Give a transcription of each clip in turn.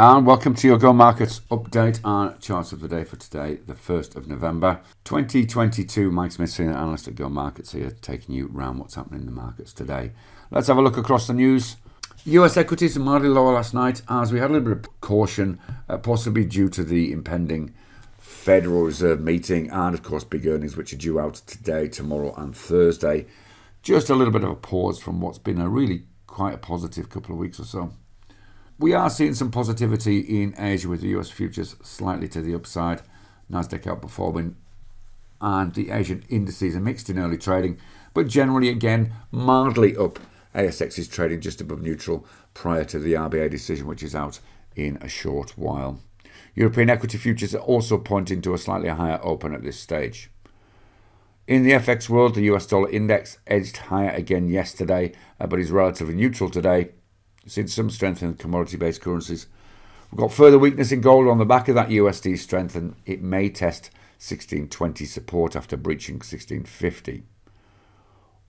And welcome to your Go Markets update and charts of the day for today, the 1st of November 2022. Mike Smith, senior analyst at Go Markets here, taking you around what's happening in the markets today. Let's have a look across the news. US equities are mildly lower last night as we had a little bit of caution, uh, possibly due to the impending Federal Reserve meeting and, of course, big earnings which are due out today, tomorrow, and Thursday. Just a little bit of a pause from what's been a really quite a positive couple of weeks or so. We are seeing some positivity in Asia with the US futures slightly to the upside, Nasdaq outperforming, and the Asian indices are mixed in early trading, but generally again mildly up. ASX is trading just above neutral prior to the RBA decision, which is out in a short while. European equity futures are also pointing to a slightly higher open at this stage. In the FX world, the US dollar index edged higher again yesterday, uh, but is relatively neutral today seen some strength in commodity based currencies. We've got further weakness in gold on the back of that USD strength, and it may test 1620 support after breaching 1650.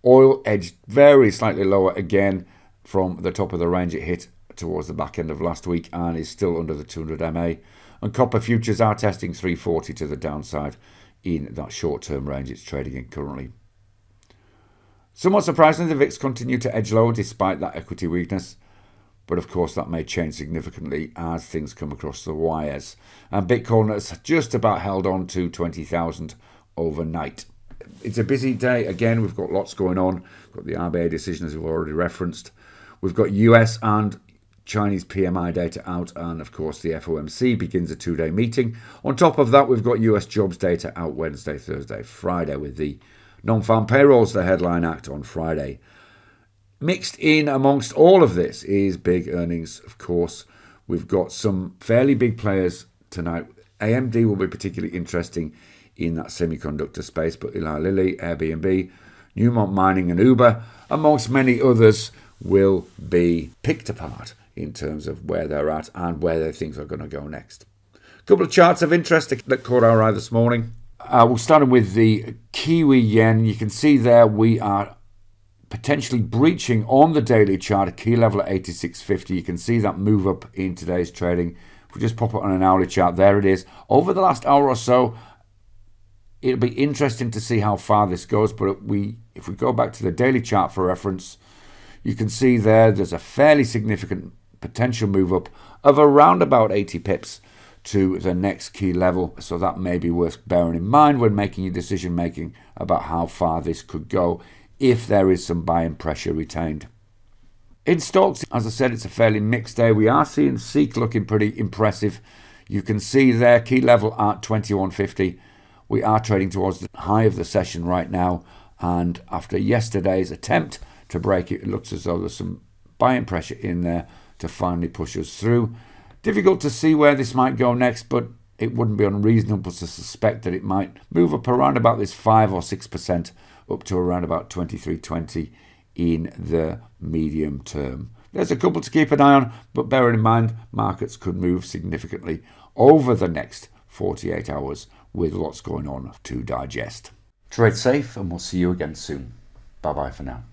Oil edged very slightly lower again from the top of the range it hit towards the back end of last week and is still under the 200 MA. And copper futures are testing 340 to the downside in that short term range it's trading in currently. Somewhat surprisingly, the VIX continued to edge lower despite that equity weakness. But of course, that may change significantly as things come across the wires. And Bitcoin has just about held on to 20,000 overnight. It's a busy day. Again, we've got lots going on. We've got the RBA decision, as we've already referenced. We've got US and Chinese PMI data out, and of course, the FOMC begins a two day meeting. On top of that, we've got US jobs data out Wednesday, Thursday, Friday, with the non farm payrolls, the headline act on Friday. Mixed in amongst all of this is big earnings, of course. We've got some fairly big players tonight. AMD will be particularly interesting in that semiconductor space, but Eli Lilly, Airbnb, Newmont Mining, and Uber, amongst many others, will be picked apart in terms of where they're at and where think are going to go next. A couple of charts of interest that caught our eye this morning. Uh, we'll start with the Kiwi Yen. You can see there we are potentially breaching on the daily chart a key level at 86.50. You can see that move up in today's trading. If we just pop it on an hourly chart, there it is. Over the last hour or so, it'll be interesting to see how far this goes. But we, if we go back to the daily chart for reference, you can see there there's a fairly significant potential move up of around about 80 pips to the next key level. So that may be worth bearing in mind when making your decision making about how far this could go if there is some buying pressure retained. In stocks, as I said, it's a fairly mixed day. We are seeing Seek looking pretty impressive. You can see there, key level at 2150. We are trading towards the high of the session right now. And after yesterday's attempt to break it, it looks as though there's some buying pressure in there to finally push us through. Difficult to see where this might go next, but it wouldn't be unreasonable to suspect that it might move up around about this 5 or 6% up to around about 23.20 in the medium term. There's a couple to keep an eye on, but bear in mind markets could move significantly over the next 48 hours with lots going on to digest. Trade safe, and we'll see you again soon. Bye bye for now.